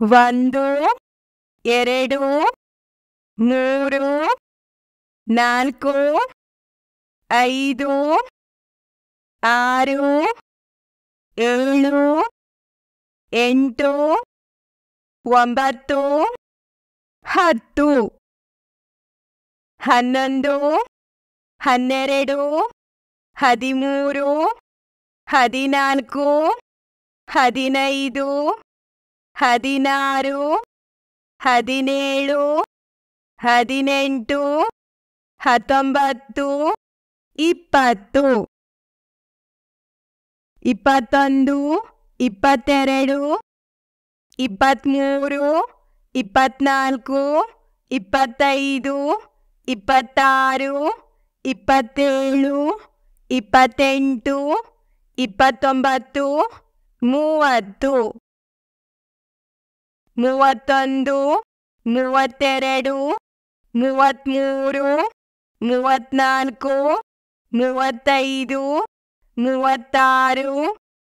ಒಂದು, ಎರಡು, ಮೂರು, ನಾಲ್ಕು, ಐದು, ಆರು, ಏಳು, ಎಂಟು, ಒಂಬತ್ತು, ಹತ್ತು, ಹನ್ನೊಂದು, ಹನ್ನೆರಡು, ಹದಿಮೂರು, ಹದಿನಾಲ್ಕು, ಹದಿನೈದು ಹದಿನಾರು, ಹದಿನೇಳು, ಹದಿನೆಂಟು, ಹತ್ತೊಂಬತ್ತು, ಇಪ್ಪತ್ತು. ಇಪ್ಪತ್ತೊಂದು, ಇಪ್ಪತ್ತೆರಡು, ಇಪ್ಪತ್ತ್ಮೂರು ಇಪ್ಪತ್ನಾಲ್ಕು ಇಪ್ಪತ್ತೈದು, ಇಪ್ಪತ್ತಾರು, ಇಪ್ಪತ್ತೇಳು, ಇಪ್ಪತ್ತೆಂಟು, ಇಪ್ಪತ್ತೊಂಬತ್ತು, ಮೂವತ್ತು. ಮೂವತ್ತೊಂದು, ಮೂವತ್ತೆರಡು, ಮೂವತ್ತ್ಮೂರು ಮೂವತ್ನಾಲ್ಕು ಮೂವತ್ತೈದು, ಮೂವತ್ತಾರು,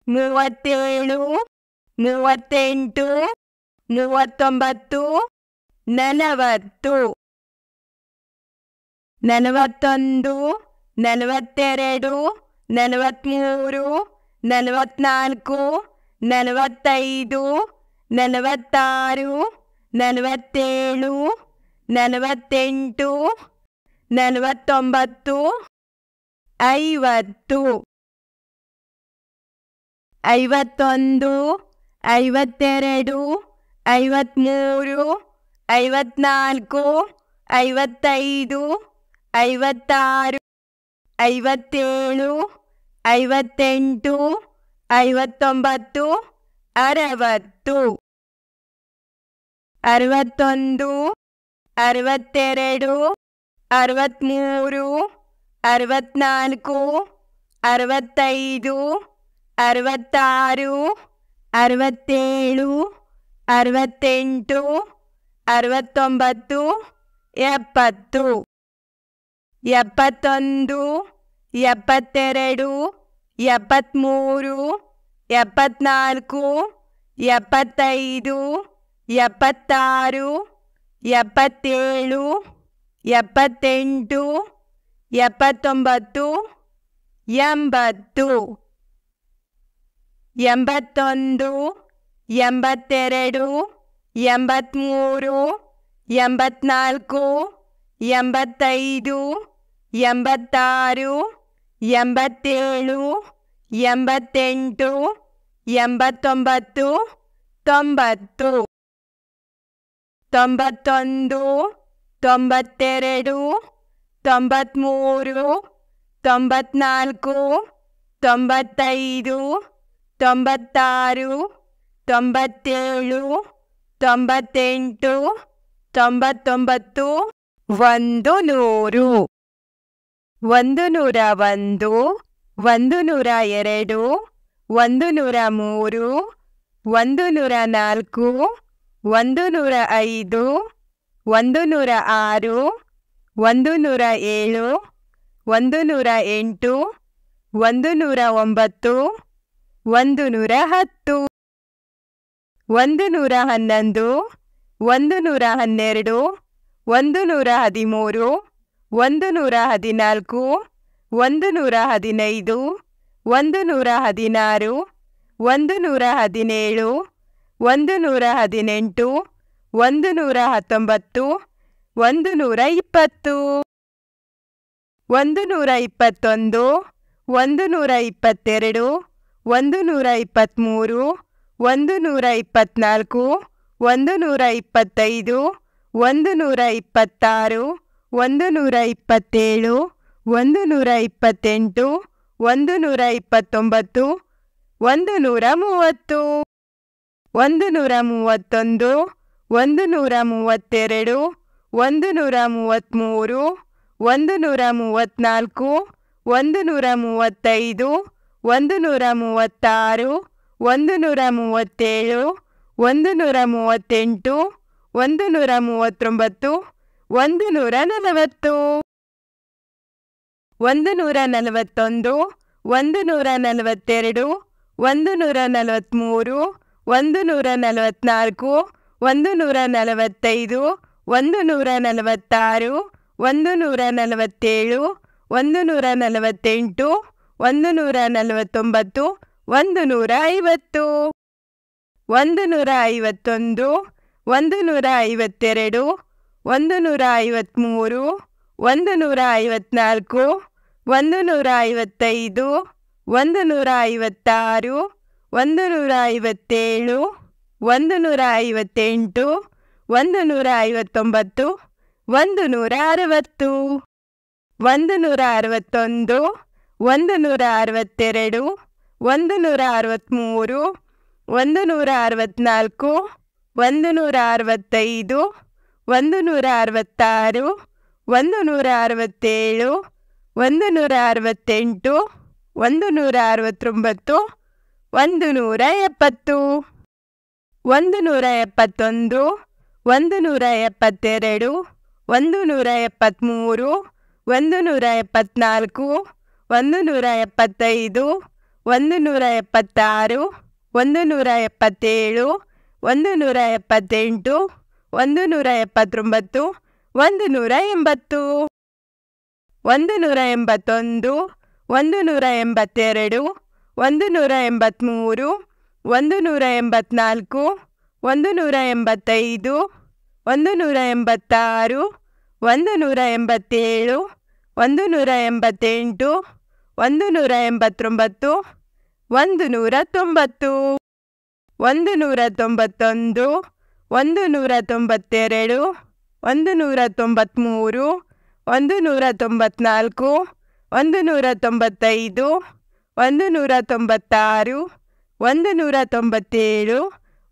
ಮೂವತ್ತೇಳು, ಮೂವತ್ತೆಂಟು, ಮೂವತ್ತೊಂಬತ್ತು, ನಲವತ್ತು. ನಲವತ್ತೊಂದು, ನಲವತ್ತೆರಡು, ನಲವತ್ತ್ಮೂರು ನಲವತ್ನಾಲ್ಕು ನಲವತ್ತೈದು ನಲವತ್ತಾರು ನಲವತ್ತೇಳು ನಲವತ್ತೆಂಟು ನಲವತ್ತೊಂಬತ್ತು ಐವತ್ತು. ಐವತ್ತೊಂದು ಐವತ್ತೆರಡು ಐವತ್ತ್ಮೂರು ಐವತ್ನಾಲ್ಕು ಐವತ್ತೈದು ಐವತ್ತಾರು ಐವತ್ತೇಳು ಐವತ್ತೆಂಟು ಐವತ್ತೊಂಬತ್ತು. ಅರವತ್ತು. ಅರವತ್ತೊಂದು ಅರವತ್ತೆರಡು ಅರವತ್ತ್ಮೂರು ಅರವತ್ನಾಲ್ಕು ಅರವತ್ತೈದು ಅರವತ್ತಾರು ಅರವತ್ತೇಳು ಅರವತ್ತೆಂಟು ಅರವತ್ತೊಂಬತ್ತು ಎಪ್ಪತ್ತು. ಎಪ್ಪತ್ತೊಂದು ಎಪ್ಪತ್ತೆರಡು ಎಪ್ಪತ್ತ್ಮೂರು ಎಪ್ಪತ್ನಾಲ್ಕು ಎಪ್ಪತ್ತೈದು ಎಪ್ಪತ್ತಾರು ಎಪ್ಪತ್ತೇಳು ಎಪ್ಪತ್ತೆಂಟು ಎಪ್ಪತ್ತೊಂಬತ್ತು ಎಂಬತ್ತು. ಎಂಬತ್ತೊಂದು ಎಂಬತ್ತೆರಡು ಎಂಬತ್ತ್ಮೂರು ಎಂಬತ್ನಾಲ್ಕು ಎಂಬತ್ತೈದು ಎಂಬತ್ತಾರು ಎಂಬತ್ತೇಳು ಎಂಬತ್ತೆಂಟು, ಎಂಬತ್ತೊಂಬತ್ತು, ತೊಂಬತ್ತು, ತೊಂಬತ್ತೊಂದು, ತೊಂಬತ್ತೆರಡು, ತೊಂಬತ್ತ್ಮೂರು ತೊಂಬತ್ನಾಲ್ಕು ತೊಂಬತ್ತೈದು, ತೊಂಬತ್ತಾರು, ತೊಂಬತ್ತೇಳು, ತೊಂಬತ್ತೆಂಟು, ತೊಂಬತ್ತೊಂಬತ್ತು, ಒಂದು ನೂರು. ಒಂದು ನೂರ ಒಂದು ಒಂದು ನೂರ ಎರಡು ಒಂದು ನೂರ ಮೂರು ಒಂದು ನೂರ ನಾಲ್ಕು ಒಂದು ನೂರ ಐದು ಒಂದು ನೂರ ಆರು ಒಂದು ನೂರ ಏಳು ಒಂದು ನೂರ ಎಂಟು ಒಂದು ನೂರ ಒಂಬತ್ತು ಒಂದು ನೂರ ಹತ್ತು ಒಂದು ನೂರ ಹನ್ನೊಂದು ಒಂದು ನೂರ ಹನ್ನೆರಡು ಒಂದು ನೂರ ಹದಿಮೂರು ಒಂದು ನೂರ ಹದಿನಾಲ್ಕು ಒಂದು ನೂರ ಹದಿನೈದು ಒಂದು ನೂರ ಹದಿನಾರು ಒಂದು ನೂರ ಹದಿನೇಳು ಒಂದು ನೂರ ಹದಿನೆಂಟು ಒಂದು ನೂರ ಹತ್ತೊಂಬತ್ತು ಒಂದು ನೂರ ಇಪ್ಪತ್ತು ಒಂದು ನೂರ ಇಪ್ಪತ್ತೊಂದು ಒಂದು ನೂರ ಇಪ್ಪತ್ತೆರಡು ಒಂದು ನೂರ ಇಪ್ಪತ್ತ್ಮೂರು ಒಂದು ನೂರ ಇಪ್ಪತ್ತ್ನಾಲ್ಕು ಒಂದು ನೂರ ಇಪ್ಪತ್ತೈದು ಒಂದು ನೂರ ಇಪ್ಪತ್ತಾರು ಒಂದು ನೂರ ಇಪ್ಪತ್ತೇಳು ಒಂದು ನೂರ ಇಪ್ಪತ್ತೆಂಟು ಒಂದು ನೂರ ಇಪ್ಪತ್ತೊಂಬತ್ತು ಒಂದು ನೂರ ಮೂವತ್ತು ಒಂದು ನೂರ ಮೂವತ್ತೊಂದು ಒಂದು ನೂರ ಮೂವತ್ತೆರಡು ಒಂದು ನೂರ ಮೂವತ್ತ್ಮೂರು ಒಂದು ನೂರ ಮೂವತ್ತ್ನಾಲ್ಕು ಒಂದು ನೂರ ಮೂವತ್ತೈದು ಒಂದು ನೂರ ಮೂವತ್ತಾರು ಒಂದು ನೂರ ಮೂವತ್ತೇಳು ಒಂದು ನೂರ ಮೂವತ್ತೆಂಟು ಒಂದು ನೂರ ಮೂವತ್ತೊಂಬತ್ತು ಒಂದು ನೂರ ನಲವತ್ತು ಒಂದು ನೂರ ನಲವತ್ತೊಂದು ಒಂದು ನೂರ ನಲವತ್ತೆರಡು ಒಂದು ನೂರ ನಲವತ್ತ್ಮೂರು ಒಂದು ನೂರ ನಲವತ್ತ್ನಾಲ್ಕು ಒಂದು ನೂರ ನಲವತ್ತೈದು ಒಂದು ನೂರ ನಲವತ್ತಾರು ಒಂದು ನೂರ ನಲವತ್ತೇಳು ಒಂದು ನೂರ ನಲವತ್ತೆಂಟು ಒಂದು ನೂರ ನಲವತ್ತೊಂಬತ್ತು ಒಂದು ನೂರ ಐವತ್ತು ಒಂದು ನೂರ ಐವತ್ತೊಂದು ಒಂದು ನೂರ ಐವತ್ತೆರಡು ಒಂದು ನೂರ ಐವತ್ತ್ಮೂರು ಒಂದು ನೂರ ಐವತ್ನಾಲ್ಕು ಒಂದು ನೂರ ಐವತ್ತೈದು ಒಂದು ನೂರ ಐವತ್ತಾರು ಒಂದು ನೂರ ಐವತ್ತೇಳು ಒಂದು ನೂರ ಐವತ್ತೆಂಟು ಒಂದು ನೂರ ಐವತ್ತೊಂಬತ್ತು ಒಂದು ನೂರ ಅರವತ್ತು ಒಂದು ನೂರ ಅರವತ್ತೊಂದು ಒಂದು ನೂರ ಅರವತ್ತೆರಡು ಒಂದು ನೂರ ಅರವತ್ತ್ಮೂರು ಒಂದು ನೂರ ಅರವತ್ತ್ನಾಲ್ಕು ಒಂದು ನೂರ ಅರವತ್ತೈದು ಒಂದು ನೂರ ಅರವತ್ತಾರು ಒಂದು ನೂರ ಅರವತ್ತೇಳು ಒಂದು ನೂರ ಅರವತ್ತೆಂಟು ಒಂದು ನೂರ ಅರವತ್ತೊಂಬತ್ತು ಒಂದು ನೂರ ಎಪ್ಪತ್ತು ಒಂದು ನೂರ ಎಪ್ಪತ್ತೊಂದು ಒಂದು ನೂರ ಎಪ್ಪತ್ತೆರಡು ಒಂದು ನೂರ ಎಪ್ಪತ್ತ್ಮೂರು ಒಂದು ನೂರ ಎಪ್ಪತ್ತ್ನಾಲ್ಕು ಒಂದು ನೂರ ಎಪ್ಪತ್ತೈದು ಒಂದು ನೂರ ಎಪ್ಪತ್ತಾರು ಒಂದು ನೂರ ಎಪ್ಪತ್ತೇಳು ಒಂದು ನೂರ ಎಪ್ಪತ್ತೆಂಟು ಒಂದು ನೂರ ಎಪ್ಪತ್ತೊಂಬತ್ತು ಒಂದು ನೂರ ಎಂಬತ್ತು ಒಂದು ನೂರ ಎಂಬತ್ತೊಂದು ಒಂದು ನೂರ ಎಂಬತ್ತೆರಡು ಒಂದು ನೂರ ಎಂಬತ್ತ್ಮೂರು ಒಂದು ನೂರ ಎಂಬತ್ನಾಲ್ಕು ಒಂದು ನೂರ ಎಂಬತ್ತೈದು ಒಂದು ನೂರ ಎಂಬತ್ತಾರು ಒಂದು ನೂರ ಎಂಬತ್ತೇಳು ಒಂದು ನೂರ ಎಂಬತ್ತೆಂಟು ಒಂದು ನೂರ ಎಂಬತ್ತೊಂಬತ್ತು ಒಂದು ನೂರ ತೊಂಬತ್ತು ಒಂದು ನೂರ ತೊಂಬತ್ತೊಂದು ಒಂದು ನೂರ ತೊಂಬತ್ತೆರಡು ಒಂದು ನೂರ ತೊಂಬತ್ತ್ಮೂರು ಒಂದು ನೂರ ತೊಂಬತ್ನಾಲ್ಕು, ಒಂದು ನೂರ ತೊಂಬತ್ತೈದು, ಒಂದು ನೂರ ತೊಂಬತ್ತಾರು, ಒಂದು ನೂರ ತೊಂಬತ್ತೇಳು,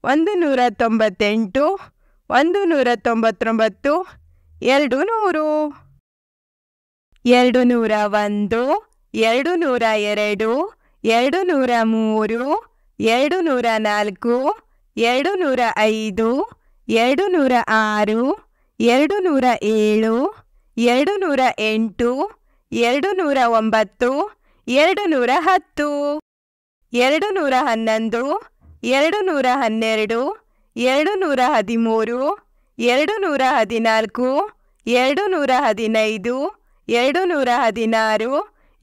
ಒಂದು ನೂರ ತೊಂಬತ್ತೆಂಟು, ಒಂದು ನೂರ ತೊಂಬತ್ತೊಂಬತ್ತು, ಎರಡು ನೂರು. ಎರಡು ನೂರ ಒಂದು, ಎರಡು ನೂರ ಎರಡು ಎರಡು ನೂರ ಮೂರು, ಎರಡು ನೂರ ನಾಲ್ಕು, ಎರಡು ನೂರ ಐದು, ಎರಡು ನೂರ ಆರು, ಎರಡು ನೂರ ಏಳು ಎರಡು ನೂರ ಎಂಟು ಎರಡು ನೂರ ಒಂಬತ್ತು ಎರಡು ನೂರ ಹತ್ತು ಎರಡು ನೂರ ಹನ್ನೊಂದು ಎರಡು ನೂರ ಹನ್ನೆರಡು ಎರಡು ನೂರ ಹದಿಮೂರು ಎರಡು ನೂರ ಹದಿನಾಲ್ಕು ಎರಡು ನೂರ ಹದಿನೈದು ಎರಡು ನೂರ ಹದಿನಾರು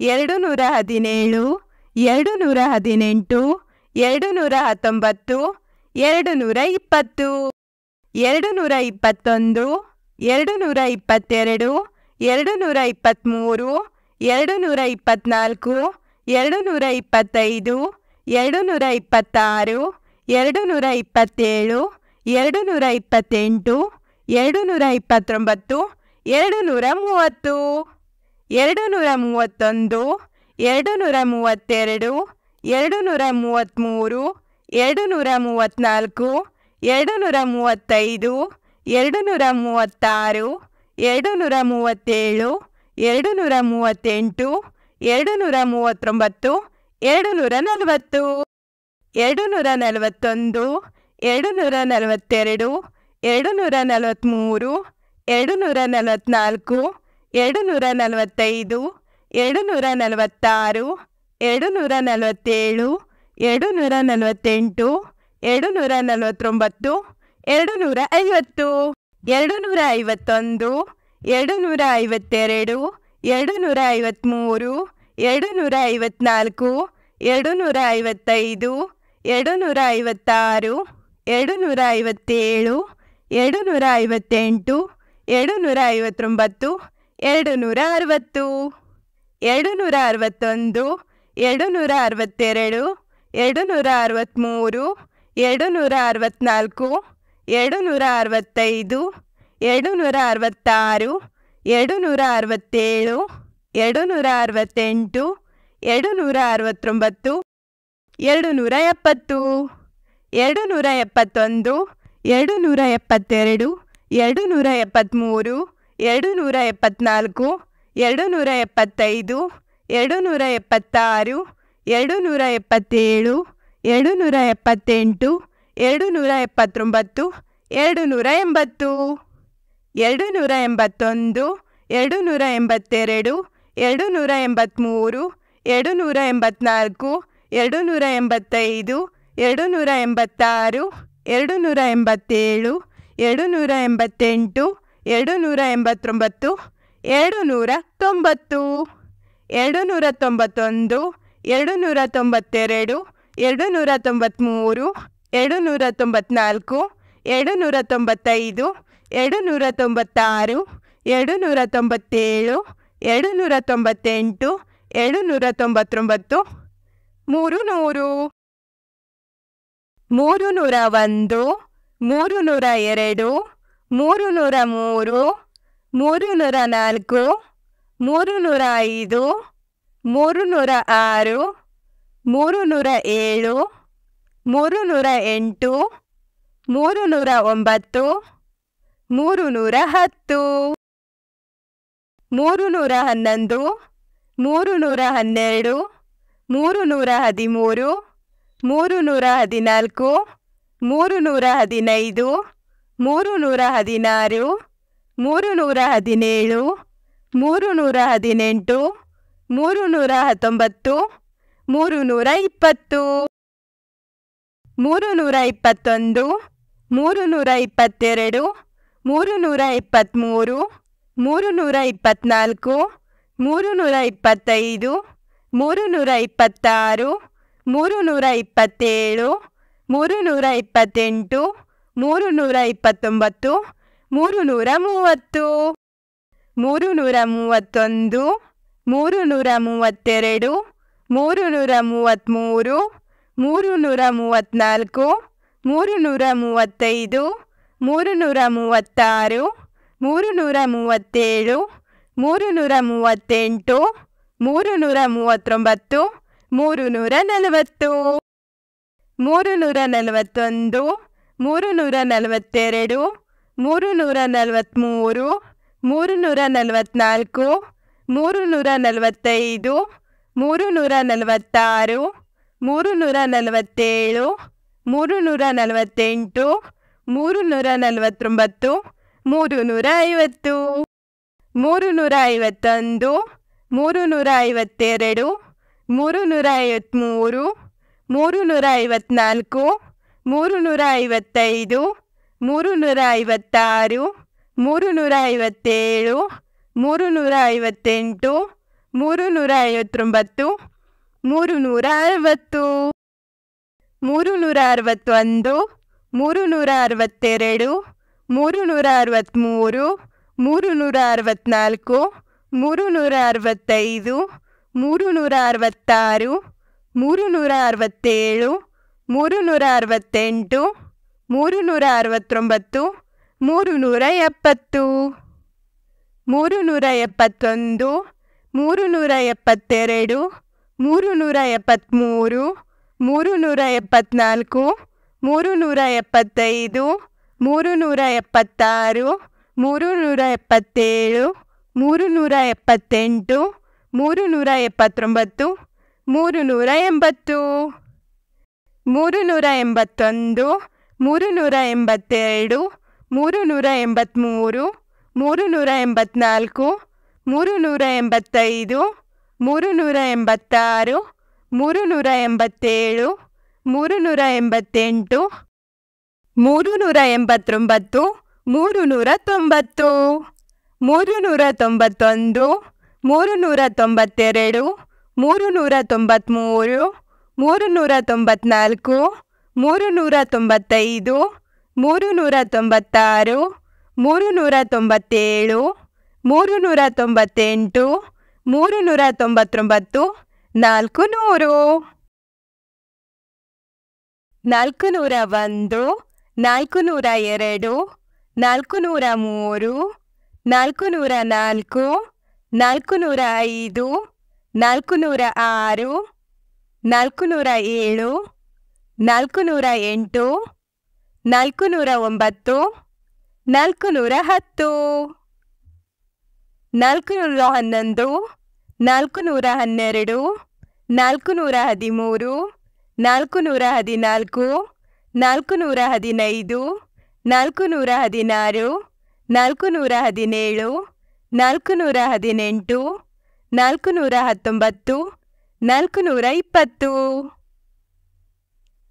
ಎರಡು ನೂರ ಹದಿನೇಳು ಎರಡು ನೂರ ಹದಿನೆಂಟು ಎರಡು ನೂರ ಹತ್ತೊಂಬತ್ತು ಎರಡು ನೂರ ಇಪ್ಪತ್ತು ಎರಡು ನೂರ ಇಪ್ಪತ್ತೊಂದು ಎರಡು ನೂರ ಇಪ್ಪತ್ತೆರಡು ಎರಡು ನೂರ ಇಪ್ಪತ್ತ್ಮೂರು ಎರಡು ನೂರ ಇಪ್ಪತ್ತ್ನಾಲ್ಕು ಎರಡು ನೂರ ಇಪ್ಪತ್ತೈದು ಎರಡು ನೂರ ಇಪ್ಪತ್ತಾರು ಎರಡು ನೂರ ಇಪ್ಪತ್ತೇಳು ಎರಡು ನೂರ ಇಪ್ಪತ್ತೆಂಟು ಎರಡು ನೂರ ಇಪ್ಪತ್ತೊಂಬತ್ತು ಎರಡು ನೂರ ಮೂವತ್ತು ಎರಡು ನೂರ ಮೂವತ್ತೊಂದು ಎರಡು ನೂರ ಮೂವತ್ತೆರಡು ಎರಡು ನೂರ ಮೂವತ್ತ್ಮೂರು ಎರಡು ನೂರ ಮೂವತ್ತ್ನಾಲ್ಕು ಎರಡು ನೂರ ಮೂವತ್ತೈದು ಎರಡು ನೂರ ಮೂವತ್ತಾರು ಎರಡು ನೂರ ಮೂವತ್ತೇಳು ಎರಡು ನೂರ ಮೂವತ್ತೆಂಟು ಎರಡು ನೂರ ಮೂವತ್ತೊಂಬತ್ತು ಎರಡು ನೂರ ನಲವತ್ತು ಎರಡು ನೂರ ನಲವತ್ತೊಂದು ಎರಡು ನೂರ ನಲವತ್ತೆರಡು ಎರಡು ನೂರ ನಲವತ್ತ್ಮೂರು ಎರಡು ನೂರ ನಲವತ್ತ್ನಾಲ್ಕು ಎರಡು ನೂರ ನಲವತ್ತೈದು ಎರಡು ನೂರ ನಲವತ್ತಾರು ಎರಡು ನೂರ ನಲವತ್ತೇಳು ಎರಡು ನೂರ ನಲವತ್ತೆಂಟು ಎರಡು ನೂರ ನಲವತ್ತೊಂಬತ್ತು ಎರಡು ನೂರ ಐವತ್ತು ಎರಡು ನೂರ ಐವತ್ತೊಂದು ಎರಡು ನೂರ ಐವತ್ತೆರಡು ಎರಡು ನೂರ ಐವತ್ತ್ಮೂರು ಎರಡು ನೂರ ಐವತ್ನಾಲ್ಕು ಎರಡು ನೂರ ಐವತ್ತೈದು ಎರಡು ನೂರ ಐವತ್ತಾರು ಎರಡು ನೂರ ಐವತ್ತೇಳು ಎರಡು ನೂರ ಐವತ್ತೆಂಟು ಎರಡು ನೂರ ಐವತ್ತೊಂಬತ್ತು ಎರಡು ನೂರ ಅರವತ್ತು ಎರಡು ನೂರ ಅರವತ್ತೊಂದು ಎರಡು ನೂರ ಅರವತ್ತೆರಡು ಎರಡು ನೂರ ಅರವತ್ತ್ಮೂರು ಎರಡು ನೂರ ಅರವತ್ತ್ನಾಲ್ಕು ಎರಡು ನೂರ ಅರವತ್ತೈದು ಎರಡು ನೂರ ಅರವತ್ತಾರು ಎರಡು ನೂರ ಅರವತ್ತೇಳು ಎರಡು ನೂರ ಅರವತ್ತೆಂಟು ಎರಡು ನೂರ ಅರವತ್ತೊಂಬತ್ತು ಎರಡು ನೂರ ಎಪ್ಪತ್ತು ಎರಡು ನೂರ ಎಪ್ಪತ್ತೊಂದು ಎರಡು ನೂರ ಎಪ್ಪತ್ತೆರಡು ಎರಡು ನೂರ ಎಪ್ಪತ್ತ್ಮೂರು ಎರಡು ನೂರ ಎಪ್ಪತ್ತ್ನಾಲ್ಕು ಎರಡು ನೂರ ಎಪ್ಪತ್ತೈದು ಎರಡು ನೂರ ಎಪ್ಪತ್ತಾರು ಎರಡು ನೂರ ಎಪ್ಪತ್ತೇಳು ಎರಡು ನೂರ ಎಪ್ಪತ್ತೆಂಟು ಎರಡು ನೂರ ಎಪ್ಪತ್ತೊಂಬತ್ತು ಎರಡು ನೂರ ಎಂಬತ್ತು ಎರಡು ನೂರ ಎಂಬತ್ತೊಂದು ಎರಡು ನೂರ ಎಂಬತ್ತೆರಡು ಎರಡು ನೂರ ಎಂಬತ್ತ್ಮೂರು ಎರಡು ನೂರ ಎಂಬತ್ನಾಲ್ಕು ಎರಡು ನೂರ ಎಂಬತ್ತೈದು ಎರಡು ನೂರ ಎಂಬತ್ತಾರು ಎರಡು ನೂರ ಎಂಬತ್ತೇಳು ಎರಡು ನೂರ ಎಂಬತ್ತೆಂಟು ಎರಡು ನೂರ ಎಂಬತ್ತೊಂಬತ್ತು ಎರಡು ನೂರ ತೊಂಬತ್ತು ಎರಡು ನೂರ ತೊಂಬತ್ತೊಂದು ಎರಡು ನೂರ ತೊಂಬತ್ತೆರಡು ಎರಡು ನೂರ ತೊಂಬತ್ತ್ಮೂರು ಎರಡು ನೂರ ತೊಂಬತ್ನಾಲ್ಕು ಎರಡು ನೂರ ತೊಂಬತ್ತೈದು ಎರಡು ನೂರ ತೊಂಬತ್ತಾರು ಎರಡು ನೂರ ತೊಂಬತ್ತೇಳು ಎರಡು ನೂರ ತೊಂಬತ್ತೆಂಟು ಎರಡು ನೂರ ತೊಂಬತ್ತೊಂಬತ್ತು ಮೂರು ನೂರು ಮೂರು ನೂರ ಒಂದು ಮೂರು ನೂರ ಎರಡು ಮೂರು ನೂರ ಮೂರು ಮೂರು ನೂರ ನಾಲ್ಕು ಮೂರು ನೂರ ಐದು ಮೂರು ನೂರ ಆರು ಮೂರು ನೂರ ಏಳು ಮೂರು ನೂರ ಎಂಟು ಮೂರು ನೂರ ಒಂಬತ್ತು ಮೂರು ನೂರ ಹತ್ತು ಮೂರು ನೂರ ಹನ್ನೊಂದು ಮೂರು ನೂರ ಹನ್ನೆರಡು ಮೂರು ನೂರ ಹದಿಮೂರು ಮೂರು ನೂರ ಹದಿನಾಲ್ಕು ಮೂರು ನೂರ ಹದಿನೈದು ಮೂರು ನೂರ ಹದಿನಾರು ಮೂರು ನೂರ ಹದಿನೇಳು ಮೂರು ನೂರ ಹದಿನೆಂಟು ಮೂರು ನೂರ ಹತ್ತೊಂಬತ್ತು ಮೂರು ನೂರ ಇಪ್ಪತ್ತು ಮೂರು ನೂರ ಇಪ್ಪತ್ತೊಂದು ಮೂರು ನೂರ ಇಪ್ಪತ್ತೆರಡು ಮೂರು ನೂರ ಇಪ್ಪತ್ತ್ಮೂರು ಮೂರು ನೂರ ಇಪ್ಪತ್ತ್ನಾಲ್ಕು ಮೂರು ನೂರ ಇಪ್ಪತ್ತೈದು ಮೂರು ನೂರ ಇಪ್ಪತ್ತಾರು ಮೂರು ನೂರ ಇಪ್ಪತ್ತೇಳು ಮೂರು ನೂರ ಇಪ್ಪತ್ತೆಂಟು ಮೂರು ನೂರ ಇಪ್ಪತ್ತೊಂಬತ್ತು ಮೂರು ನೂರ ಮೂವತ್ತು ಮೂರು ನೂರ ಮೂವತ್ತೊಂದು ಮೂರು ನೂರ ಮೂವತ್ತೆರಡು ಮೂರು ನೂರ ಮೂವತ್ತ್ಮೂರು ಮೂರು ನೂರ ಮೂವತ್ತ್ನಾಲ್ಕು ಮೂರು ನೂರ ಮೂವತ್ತೈದು ಮೂರು ನೂರ ಮೂವತ್ತಾರು ಮೂರು ನೂರ ಮೂವತ್ತೇಳು ಮೂರು ನೂರ ಮೂವತ್ತೆಂಟು ಮೂರು ನೂರ ಮೂವತ್ತೊಂಬತ್ತು ಮೂರು ನೂರ ನಲವತ್ತು ಮೂರು ನೂರ ನಲವತ್ತೊಂದು ಮೂರು ನೂರ ನಲವತ್ತೆರಡು ಮೂರು ನೂರ ನಲವತ್ತ್ಮೂರು ಮೂರು ನೂರ ನಲವತ್ತ್ನಾಲ್ಕು ಮೂರು ನೂರ ನಲವತ್ತೈದು ಮೂರು ನೂರ ನಲವತ್ತಾರು ಮೂರು ನೂರ ನಲವತ್ತೇಳು ಮೂರು ನೂರ ನಲವತ್ತೆಂಟು ಮೂರು ನೂರ ನಲವತ್ತೊಂಬತ್ತು ಮೂರು ನೂರ ಐವತ್ತು ಮೂರು ನೂರ ಐವತ್ತೊಂದು ಮೂರು ನೂರ ಐವತ್ತೆರಡು ಮೂರು ನೂರ ಐವತ್ತ್ಮೂರು ಮೂರು ನೂರ ಐವತ್ತ್ನಾಲ್ಕು ಮೂರು ನೂರ ಐವತ್ತೈದು ಮೂರು ನೂರ ಐವತ್ತಾರು ಮೂರು ನೂರ ಐವತ್ತೇಳು ಮೂರು ನೂರ ಐವತ್ತೆಂಟು ಮೂರು ನೂರ ಐವತ್ತೊಂಬತ್ತು ಮೂರು ನೂರ ಅರವತ್ತು ಮೂರು ನೂರ ಅರವತ್ತೊಂದು ಮೂರು ನೂರ ಅರವತ್ತೆರಡು ಮೂರು ನೂರ ಅರವತ್ತ್ಮೂರು ಮೂರು ನೂರ ಅರವತ್ತ್ನಾಲ್ಕು ಮೂರು ನೂರ ಅರವತ್ತೈದು ಮೂರು ನೂರ ಅರವತ್ತಾರು ಮೂರು ನೂರ ಅರವತ್ತೇಳು ಮೂರು ನೂರ ಅರವತ್ತೆಂಟು ಮೂರು ನೂರ ಅರವತ್ತೊಂಬತ್ತು ಮೂರು ನೂರ ಎಪ್ಪತ್ತು ಮೂರು ನೂರ ಎಪ್ಪತ್ತೊಂದು ಮೂರು ನೂರ ಎಪ್ಪತ್ತೆರಡು ಮೂರು ನೂರ ಎಪ್ಪತ್ತ್ಮೂರು ಮೂರು ನೂರ ಎಪ್ಪತ್ತ್ನಾಲ್ಕು ಮೂರು ನೂರ ಎಪ್ಪತ್ತೈದು ಮೂರು ನೂರ ಎಪ್ಪತ್ತಾರು ಮೂರು ನೂರ ಎಪ್ಪತ್ತೇಳು ಮೂರು ನೂರ ಎಪ್ಪತ್ತೆಂಟು ಮೂರು ನೂರ ಎಪ್ಪತ್ತೊಂಬತ್ತು ಮೂರು ನೂರ ಎಂಬತ್ತು ಮೂರು ನೂರ ಎಂಬತ್ತೊಂದು ಮೂರು ನೂರ ಎಂಬತ್ತೆರಡು ಮೂರು ನೂರ ಎಂಬತ್ತ್ಮೂರು ಮೂರು ನೂರ ಎಂಬತ್ನಾಲ್ಕು ಮೂರು ನೂರ ಎಂಬತ್ತೈದು ಮೂರು ನೂರ ಎಂಬತ್ತಾರು ಮೂರು ನೂರ ಎಂಬತ್ತೇಳು ಮೂರು ನೂರ ಎಂಬತ್ತೆಂಟು ಮೂರು ನೂರ ಎಂಬತ್ತೊಂಬತ್ತು ಮೂರು ನೂರ ತೊಂಬತ್ತು ಮೂರು ನೂರ ತೊಂಬತ್ತೊಂದು ಮೂರು ನೂರ ತೊಂಬತ್ತೆರಡು ಮೂರು ನೂರ ತೊಂಬತ್ತ್ಮೂರು ಮೂರು ನೂರ ತೊಂಬತ್ನಾಲ್ಕು ಮೂರು ನೂರ ತೊಂಬತ್ತೈದು ಮೂರು ನೂರ ತೊಂಬತ್ತಾರು ಮೂರು ನೂರ ತೊಂಬತ್ತೇಳು ಮೂರು ನೂರ ತೊಂಬತ್ತೆಂಟು ಮೂರು ನೂರ ತೊಂಬತ್ತೊಂಬತ್ತು ನಾಲ್ಕು ನೂರು ನಾಲ್ಕು ನೂರ ಒಂದು ನಾಲ್ಕು ನೂರ ಎರಡು ನಾಲ್ಕು ನೂರ ಮೂರು ನಾಲ್ಕು ನೂರ ನಾಲ್ಕು ನಾಲ್ಕು ನೂರ ಐದು ನಾಲ್ಕು ನೂರ ಆರು ನಾಲ್ಕು ನೂರ ಏಳು ನಾಲ್ಕು ನೂರ ಎಂಟು ನಾಲ್ಕು ನೂರ ಒಂಬತ್ತು ನಾಲ್ಕು ನೂರ ಹತ್ತು ನಾಲ್ಕು ನೂರ ಹನ್ನೊಂದು ನಾಲ್ಕು ನೂರ ಹನ್ನೆರಡು ನಾಲ್ಕು ನೂರ ಹದಿಮೂರು ನಾಲ್ಕು ನೂರ ಹದಿನಾಲ್ಕು ನಾಲ್ಕು ನೂರ ಹದಿನೈದು ನಾಲ್ಕು ನೂರ ಹದಿನಾರು ನಾಲ್ಕು ನೂರ ಹದಿನೇಳು ನಾಲ್ಕು ನೂರ ಹದಿನೆಂಟು ನಾಲ್ಕು ನೂರ ಹತ್ತೊಂಬತ್ತು ನಾಲ್ಕು ನೂರ ಇಪ್ಪತ್ತು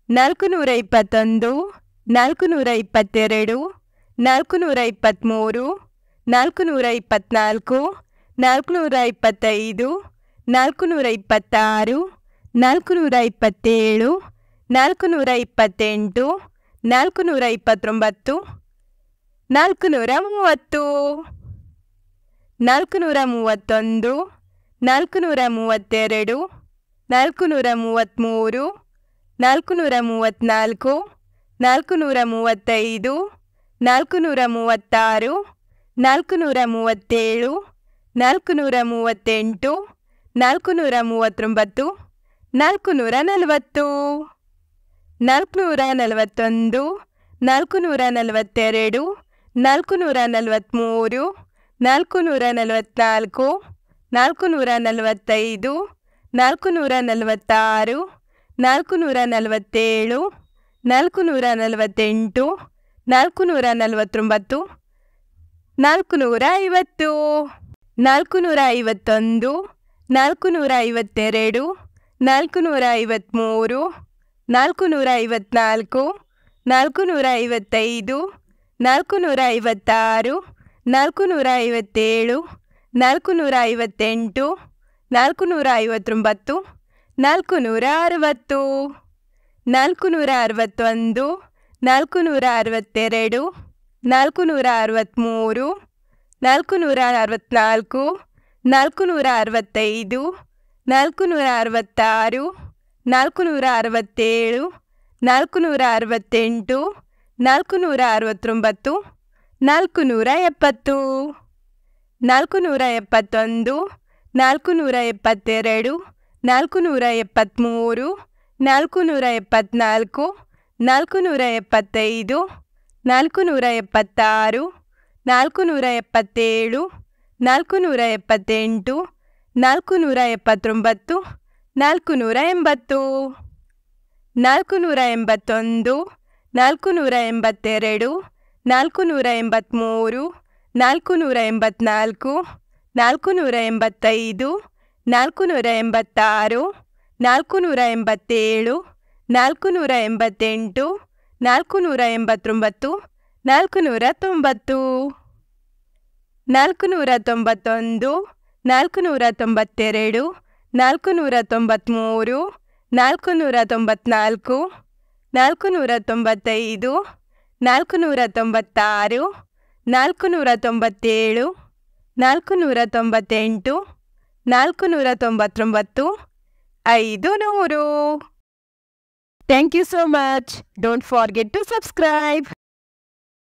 ನಾಲ್ಕು ನೂರ ಇಪ್ಪತ್ತೊಂದು ನಾಲ್ಕು ನೂರ ಇಪ್ಪತ್ತೆರಡು ನಾಲ್ಕು ನೂರ ಇಪ್ಪತ್ತ್ಮೂರು ನಾಲ್ಕು ನೂರ ಇಪ್ಪತ್ತ್ನಾಲ್ಕು ನಾಲ್ಕು ನೂರ ಇಪ್ಪತ್ತೈದು ನಾಲ್ಕು ನೂರ ಇಪ್ಪತ್ತಾರು ನಾಲ್ಕು ನೂರ ಇಪ್ಪತ್ತೇಳು ನಾಲ್ಕು ನೂರ ಇಪ್ಪತ್ತೆಂಟು ನಾಲ್ಕು ನೂರ ಇಪ್ಪತ್ತೊಂಬತ್ತು ನಾಲ್ಕು ನೂರ ಮೂವತ್ತು ನಾಲ್ಕು ನೂರ ಮೂವತ್ತೊಂದು ನಾಲ್ಕು ನೂರ ಮೂವತ್ತೆರಡು ನಾಲ್ಕು ನೂರ ಮೂವತ್ತ್ಮೂರು ನಾಲ್ಕು ನೂರ ಮೂವತ್ತ್ನಾಲ್ಕು ನಾಲ್ಕು ನೂರ ಮೂವತ್ತೈದು ನಾಲ್ಕು ನೂರ ಮೂವತ್ತಾರು ನಾಲ್ಕು ನೂರ ಮೂವತ್ತೇಳು ನಾಲ್ಕು ನೂರ ಮೂವತ್ತೆಂಟು ನಾಲ್ಕು ನೂರ ಮೂವತ್ತೊಂಬತ್ತು ನಾಲ್ಕು ನೂರ ನಲವತ್ತು ನಾಲ್ಕು ನೂರ ನಲವತ್ತೊಂದು ನಾಲ್ಕು ನೂರ ನಲವತ್ತೆರಡು ನಾಲ್ಕು ನೂರ ನಲವತ್ತ್ಮೂರು ನಾಲ್ಕು ನೂರ ನಲವತ್ತ್ನಾಲ್ಕು ನಾಲ್ಕು ನೂರ ನಲವತ್ತೈದು ನಾಲ್ಕು ನೂರ ನಲವತ್ತಾರು ನಾಲ್ಕು ನೂರ ನಲವತ್ತೇಳು ನಾಲ್ಕು ನೂರ ನಲವತ್ತೆಂಟು ನಾಲ್ಕು ನೂರ ನಲವತ್ತೊಂಬತ್ತು ನಾಲ್ಕು ನೂರ ಐವತ್ತು ನಾಲ್ಕು ನೂರ ಐವತ್ತೊಂದು ನಾಲ್ಕು ನೂರ ಐವತ್ತೆರಡು ನಾಲ್ಕು ನೂರ ಐವತ್ತ್ಮೂರು ನಾಲ್ಕು ನೂರ ಐವತ್ತ್ನಾಲ್ಕು ನಾಲ್ಕು ನೂರ ಐವತ್ತೈದು ನಾಲ್ಕು ನೂರ ಐವತ್ತಾರು ನಾಲ್ಕು ನೂರ ಐವತ್ತೇಳು ನಾಲ್ಕು ನೂರ ಐವತ್ತೆಂಟು ನಾಲ್ಕು ನೂರ ಐವತ್ತೊಂಬತ್ತು ನಾಲ್ಕು ನೂರ ಅರವತ್ತು ನಾಲ್ಕು ನೂರ ಅರವತ್ತೊಂದು ನಾಲ್ಕು ನೂರ ಅರವತ್ತೆರಡು ನಾಲ್ಕು ನೂರ ಅರವತ್ತ್ಮೂರು ನಾಲ್ಕು ನೂರ ಅರವತ್ತ್ನಾಲ್ಕು ನಾಲ್ಕು ನೂರ ಅರವತ್ತೈದು ನಾಲ್ಕು ನೂರ ಅರವತ್ತಾರು ನಾಲ್ಕು ನೂರ ಅರವತ್ತೇಳು ನಾಲ್ಕು ನೂರ ಅರವತ್ತೆಂಟು ನಾಲ್ಕು ನೂರ ಅರವತ್ತೊಂಬತ್ತು ನಾಲ್ಕು ನೂರ ಎಪ್ಪತ್ತು ನಾಲ್ಕು ನೂರ ಎಪ್ಪತ್ತೊಂದು ನಾಲ್ಕು ನೂರ ಎಪ್ಪತ್ತೆರಡು ನಾಲ್ಕು ನೂರ ಎಪ್ಪತ್ತ್ಮೂರು ನಾಲ್ಕು ನೂರ ಎಪ್ಪತ್ತ್ನಾಲ್ಕು ನಾಲ್ಕು ನೂರ ಎಪ್ಪತ್ತೈದು ನಾಲ್ಕು ನೂರ ಎಪ್ಪತ್ತಾರು ನಾಲ್ಕು ನೂರ ಎಪ್ಪತ್ತೇಳು ನಾಲ್ಕು ನೂರ ಎಪ್ಪತ್ತೆಂಟು ನಾಲ್ಕು ನೂರ ಎಪ್ಪತ್ತೊಂಬತ್ತು ನಾಲ್ಕು ನೂರ ಎಂಬತ್ತು ನಾಲ್ಕು ನೂರ ಎಂಬತ್ತೊಂದು ನಾಲ್ಕು ನೂರ ಎಂಬತ್ತೆರಡು ನಾಲ್ಕು ನೂರ ಎಂಬತ್ತ್ಮೂರು ನಾಲ್ಕು ನೂರ ಎಂಬತ್ನಾಲ್ಕು ನಾಲ್ಕು ನೂರ ಎಂಬತ್ತೈದು ನಾಲ್ಕು ನೂರ ಎಂಬತ್ತಾರು ನಾಲ್ಕು ನೂರ ಎಂಬತ್ತೇಳು ನಾಲ್ಕು ನೂರ ಎಂಬತ್ತೆಂಟು ನಾಲ್ಕು ನೂರ ಎಂಬತ್ತೊಂಬತ್ತು ನಾಲ್ಕು ನೂರ ತೊಂಬತ್ತು ನಾಲ್ಕು ನೂರ ತೊಂಬತ್ತೊಂದು ನಾಲ್ಕು ನೂರ ತೊಂಬತ್ತೆರಡು ನಾಲ್ಕು ನೂರ ತೊಂಬತ್ತ್ಮೂರು ನಾಲ್ಕು ನೂರ ತೊಂಬತ್ನಾಲ್ಕು ನಾಲ್ಕು ನೂರ ತೊಂಬತ್ತೈದು ನಾಲ್ಕು ನೂರ ತೊಂಬತ್ತಾರು ನಾಲ್ಕು ನೂರ ತೊಂಬತ್ತೇಳು ನಾಲ್ಕು ನೂರ ತೊಂಬತ್ತೆಂಟು ನಾಲ್ಕು ನೂರ ತೊಂಬತ್ತೊಂಬತ್ತು ಐದು ನೂರು Thank you so much. Don't forget to subscribe.